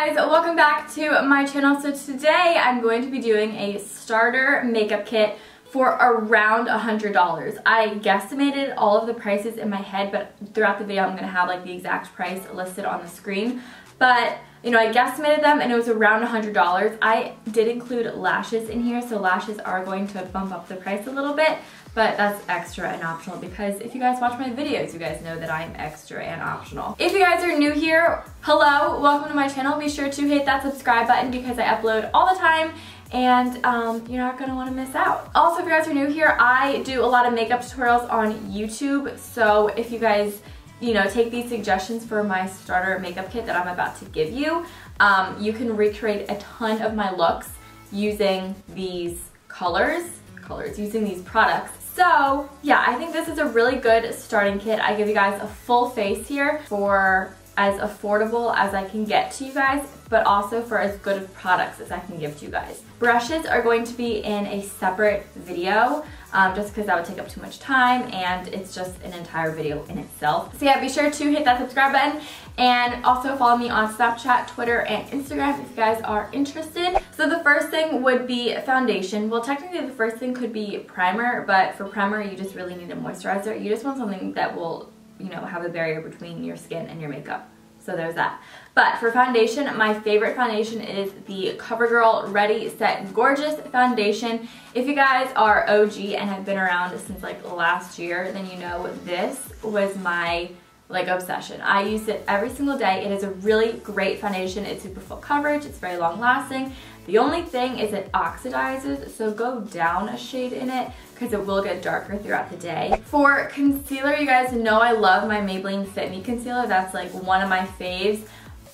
guys, welcome back to my channel. So today I'm going to be doing a starter makeup kit for around $100. I guesstimated all of the prices in my head, but throughout the video I'm going to have like the exact price listed on the screen. But, you know, I guesstimated them and it was around $100. I did include lashes in here, so lashes are going to bump up the price a little bit, but that's extra and optional because if you guys watch my videos, you guys know that I'm extra and optional. If you guys are new here, hello, welcome to my channel. Be sure to hit that subscribe button because I upload all the time and um, you're not gonna wanna miss out. Also, if you guys are new here, I do a lot of makeup tutorials on YouTube, so if you guys you know, take these suggestions for my starter makeup kit that I'm about to give you. Um, you can recreate a ton of my looks using these colors, colors, using these products. So yeah, I think this is a really good starting kit. I give you guys a full face here for as affordable as I can get to you guys, but also for as good of products as I can give to you guys. Brushes are going to be in a separate video, um, just because that would take up too much time and it's just an entire video in itself. So yeah, be sure to hit that subscribe button and also follow me on Snapchat, Twitter, and Instagram if you guys are interested. So the first thing would be foundation. Well, technically the first thing could be primer, but for primer you just really need a moisturizer. You just want something that will you know, have a barrier between your skin and your makeup. So there's that. But for foundation, my favorite foundation is the CoverGirl Ready Set Gorgeous Foundation. If you guys are OG and have been around since like last year, then you know this was my like obsession. I use it every single day. It is a really great foundation. It's super full coverage. It's very long lasting. The only thing is it oxidizes, so go down a shade in it because it will get darker throughout the day. For concealer, you guys know I love my Maybelline Fit Me Concealer. That's like one of my faves.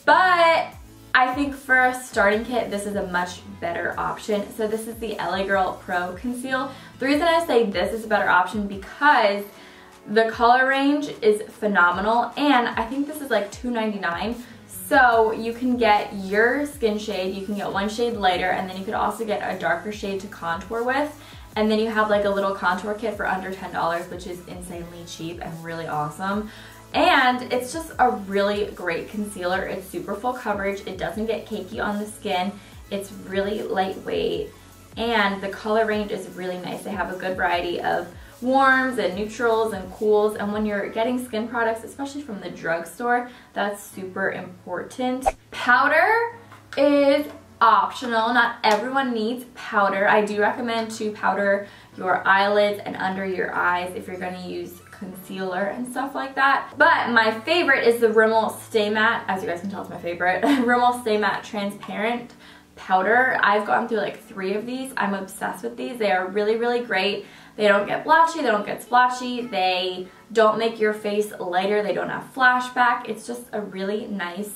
But I think for a starting kit, this is a much better option. So this is the LA Girl Pro Conceal. The reason I say this is a better option because the color range is phenomenal and I think this is like $2.99. So you can get your skin shade, you can get one shade lighter and then you could also get a darker shade to contour with. And then you have like a little contour kit for under $10, which is insanely cheap and really awesome. And it's just a really great concealer. It's super full coverage. It doesn't get cakey on the skin. It's really lightweight. And the color range is really nice. They have a good variety of warms and neutrals and cools and when you're getting skin products especially from the drugstore that's super important powder is optional not everyone needs powder I do recommend to powder your eyelids and under your eyes if you're going to use concealer and stuff like that. But my favorite is the Rimmel Stay Matte, as you guys can tell it's my favorite, Rimmel Stay Matte Transparent Powder. I've gone through like three of these. I'm obsessed with these. They are really, really great. They don't get blotchy, they don't get splotchy, they don't make your face lighter, they don't have flashback. It's just a really nice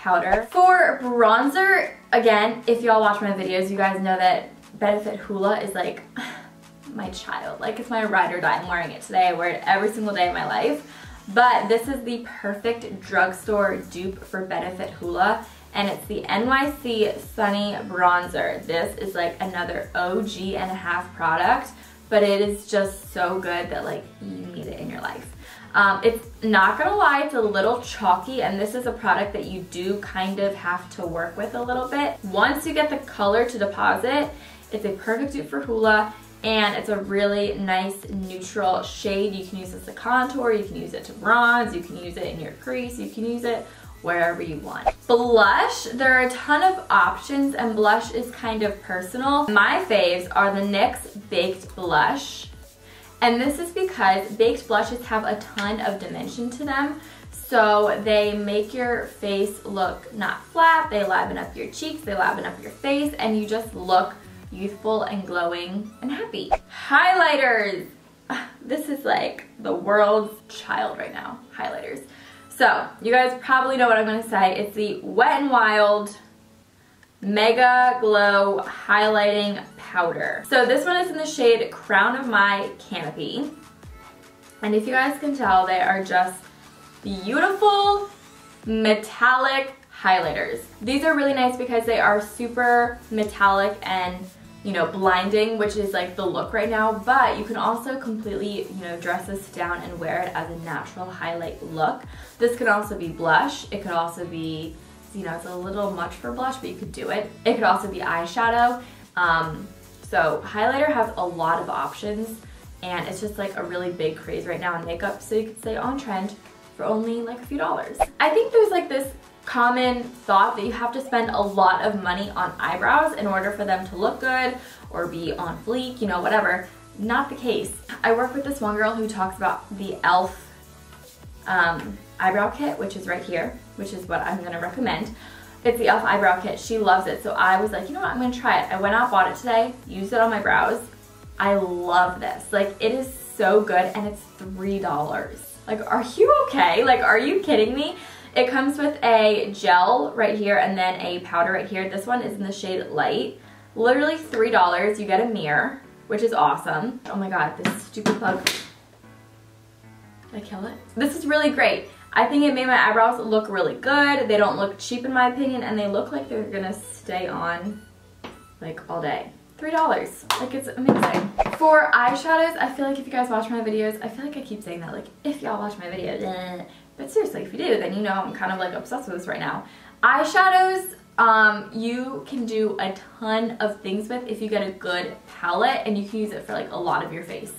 powder. For bronzer, again, if y'all watch my videos, you guys know that Benefit Hoola is like my child. Like it's my ride or die. I'm wearing it today. I wear it every single day of my life. But this is the perfect drugstore dupe for Benefit Hoola and it's the NYC Sunny Bronzer. This is like another OG and a half product but it is just so good that like you need it in your life. Um, it's not gonna lie, it's a little chalky and this is a product that you do kind of have to work with a little bit. Once you get the color to deposit, it's a perfect dupe for Hoola and it's a really nice neutral shade. You can use this a contour, you can use it to bronze, you can use it in your crease, you can use it wherever you want. Blush, there are a ton of options and blush is kind of personal. My faves are the NYX Baked Blush. And this is because baked blushes have a ton of dimension to them. So they make your face look not flat, they liven up your cheeks, they liven up your face, and you just look youthful and glowing and happy. Highlighters. This is like the world's child right now, highlighters. So, you guys probably know what I'm to say. It's the Wet n Wild Mega Glow Highlighting Powder. So this one is in the shade Crown of My Canopy. And if you guys can tell, they are just beautiful metallic highlighters. These are really nice because they are super metallic and you know, blinding, which is like the look right now, but you can also completely, you know, dress this down and wear it as a natural highlight look. This could also be blush. It could also be, you know, it's a little much for blush, but you could do it. It could also be eyeshadow. Um, so highlighter has a lot of options and it's just like a really big craze right now in makeup so you can stay on trend for only like a few dollars. I think there's like this common thought that you have to spend a lot of money on eyebrows in order for them to look good or be on fleek, you know, whatever. Not the case. I work with this one girl who talks about the e.l.f. Um, eyebrow kit, which is right here, which is what I'm gonna recommend. It's the e.l.f. eyebrow kit. She loves it. So I was like, you know what, I'm gonna try it. I went out, bought it today, used it on my brows. I love this. Like, it is so good and it's $3. Like, are you okay? Like, are you kidding me? It comes with a gel right here and then a powder right here. This one is in the shade Light. Literally $3. You get a mirror, which is awesome. Oh my god, this stupid plug. Did I kill it? This is really great. I think it made my eyebrows look really good. They don't look cheap in my opinion and they look like they're gonna stay on like all day. $3. Like it's amazing. For eyeshadows, I feel like if you guys watch my videos, I feel like I keep saying that, like if y'all watch my videos, eh. but seriously, if you do, then you know I'm kind of like obsessed with this right now. Eyeshadows, um, you can do a ton of things with if you get a good palette and you can use it for like a lot of your face.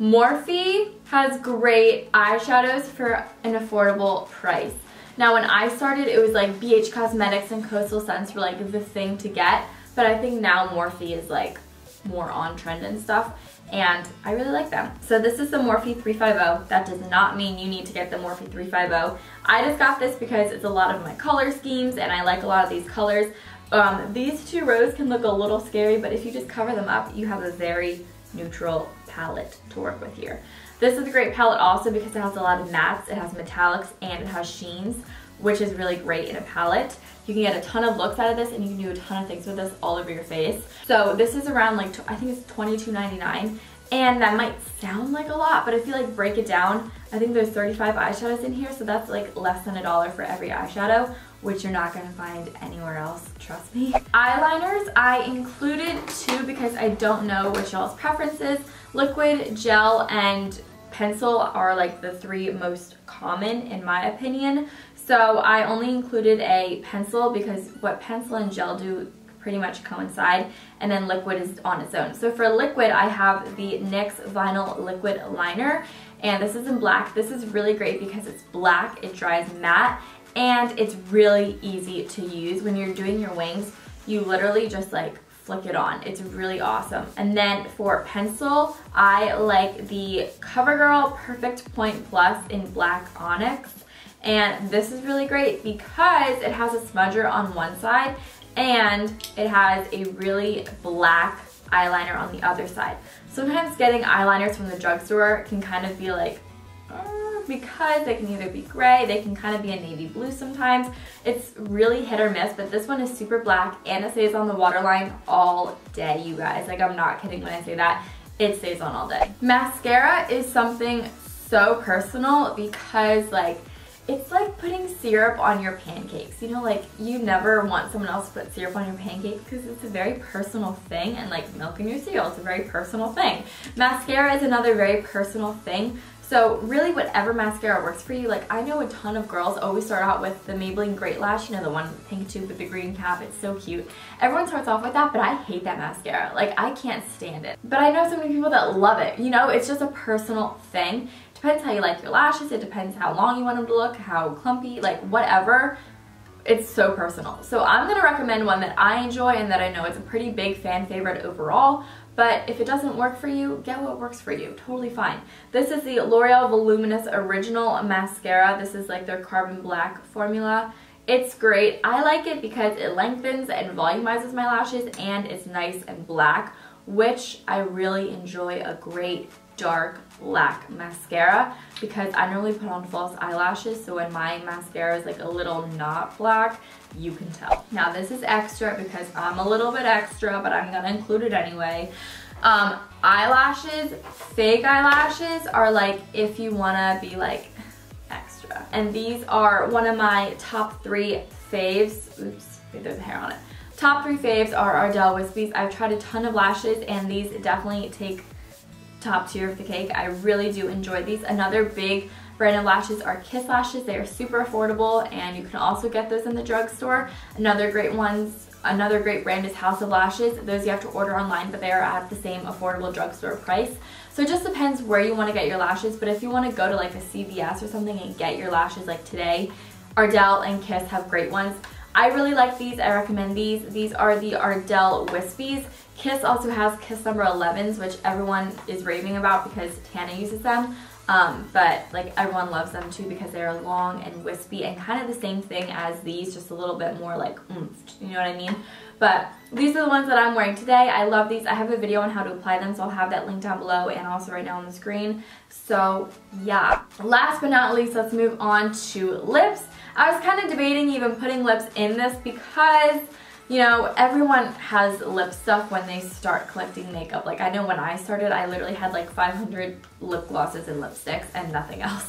Morphe has great eyeshadows for an affordable price. Now when I started, it was like BH Cosmetics and Coastal Scents were like the thing to get, but I think now Morphe is like more on trend and stuff and I really like them. So this is the Morphe 350. That does not mean you need to get the Morphe 350. I just got this because it's a lot of my color schemes and I like a lot of these colors. Um, these two rows can look a little scary, but if you just cover them up, you have a very neutral palette to work with here. This is a great palette also because it has a lot of mattes, it has metallics, and it has sheens, which is really great in a palette. You can get a ton of looks out of this and you can do a ton of things with this all over your face. So this is around like, I think it's $22.99 and that might sound like a lot, but if you like break it down, I think there's 35 eyeshadows in here, so that's like less than a dollar for every eyeshadow, which you're not gonna find anywhere else, trust me. Eyeliners, I included two because I don't know which y'all's preferences. Liquid, gel, and pencil are like the three most common in my opinion. So I only included a pencil because what pencil and gel do pretty much coincide and then liquid is on its own. So for liquid I have the NYX Vinyl Liquid Liner and this is in black. This is really great because it's black, it dries matte and it's really easy to use. When you're doing your wings you literally just like flick it on. It's really awesome. And then for pencil, I like the CoverGirl Perfect Point Plus in Black Onyx. And this is really great because it has a smudger on one side and it has a really black eyeliner on the other side. Sometimes getting eyeliners from the drugstore can kind of be like, uh, because they can either be gray, they can kind of be a navy blue sometimes. It's really hit or miss, but this one is super black and it stays on the waterline all day, you guys. Like I'm not kidding when I say that. It stays on all day. Mascara is something so personal because like it's like putting syrup on your pancakes. You know, like you never want someone else to put syrup on your pancakes because it's a very personal thing and like milk in your cereal, it's a very personal thing. Mascara is another very personal thing. So really whatever mascara works for you, like I know a ton of girls always start out with the Maybelline Great Lash, you know, the one pink tube with the green cap, it's so cute. Everyone starts off with that, but I hate that mascara. Like I can't stand it. But I know so many people that love it. You know, it's just a personal thing. Depends how you like your lashes, it depends how long you want them to look, how clumpy, like whatever. It's so personal. So I'm going to recommend one that I enjoy and that I know it's a pretty big fan favorite overall. But if it doesn't work for you, get what works for you. Totally fine. This is the L'Oreal Voluminous Original Mascara. This is like their Carbon Black formula. It's great. I like it because it lengthens and volumizes my lashes and it's nice and black, which I really enjoy a great dark black mascara because I normally put on false eyelashes so when my mascara is like a little not black you can tell. Now this is extra because I'm a little bit extra but I'm gonna include it anyway. Um, eyelashes, fake eyelashes are like if you wanna be like extra and these are one of my top three faves. Oops, there's a hair on it. Top three faves are Ardell Wispies. I've tried a ton of lashes and these definitely take top tier of the cake. I really do enjoy these. Another big brand of lashes are Kiss Lashes. They are super affordable and you can also get those in the drugstore. Another great ones Another great brand is House of Lashes. Those you have to order online, but they are at the same affordable drugstore price. So it just depends where you want to get your lashes, but if you want to go to like a CVS or something and get your lashes like today, Ardell and Kiss have great ones. I really like these. I recommend these. These are the Ardell Wispies. Kiss also has Kiss number 11s, which everyone is raving about because Tana uses them. Um, but like everyone loves them too because they're long and wispy and kind of the same thing as these, just a little bit more like oomph, you know what I mean? But these are the ones that I'm wearing today. I love these. I have a video on how to apply them, so I'll have that link down below and also right now on the screen. So yeah. Last but not least, let's move on to lips. I was kind of debating even putting lips in this because you know, everyone has lip stuff when they start collecting makeup. Like I know when I started, I literally had like 500 lip glosses and lipsticks and nothing else.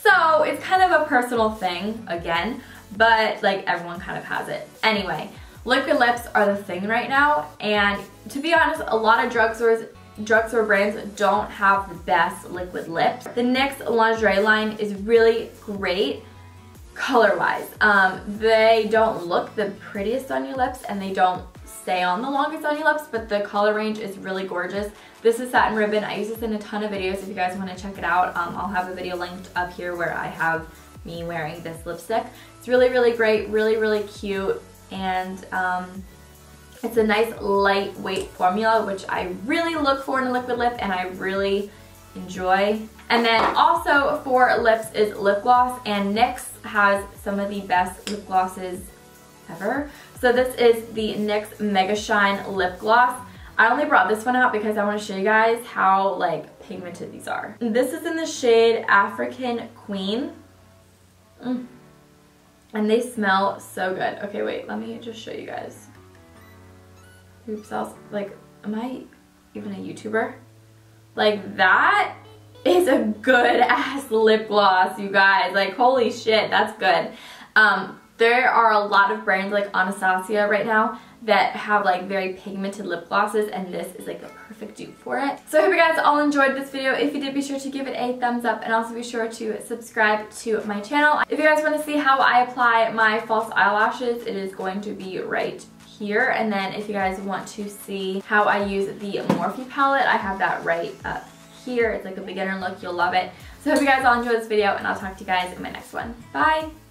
So it's kind of a personal thing, again, but like everyone kind of has it. Anyway, liquid lips are the thing right now, and to be honest, a lot of drugstores drugstore brands don't have the best liquid lips. The NYX lingerie line is really great color-wise. Um, they don't look the prettiest on your lips and they don't stay on the longest on your lips, but the color range is really gorgeous. This is Satin Ribbon. I use this in a ton of videos if you guys want to check it out. Um, I'll have a video linked up here where I have me wearing this lipstick. It's really, really great, really, really cute, and um, it's a nice lightweight formula, which I really look for in a liquid lip, and I really enjoy. And then also for lips is lip gloss, and NYX has some of the best lip glosses ever. So this is the NYX Mega Shine Lip Gloss. I only brought this one out because I want to show you guys how like pigmented these are. This is in the shade African Queen. Mm. And they smell so good. Okay, wait, let me just show you guys. Oops, I was like, am I even a YouTuber? Like that is a good ass lip gloss, you guys. Like, holy shit, that's good. Um, there are a lot of brands like Anastasia right now that have like very pigmented lip glosses and this is like a perfect dupe for it. So I hope you guys all enjoyed this video. If you did, be sure to give it a thumbs up and also be sure to subscribe to my channel. If you guys want to see how I apply my false eyelashes, it is going to be right here. And then if you guys want to see how I use the Morphe palette, I have that right up here. It's like a beginner look. You'll love it. So I hope you guys all enjoyed this video and I'll talk to you guys in my next one. Bye!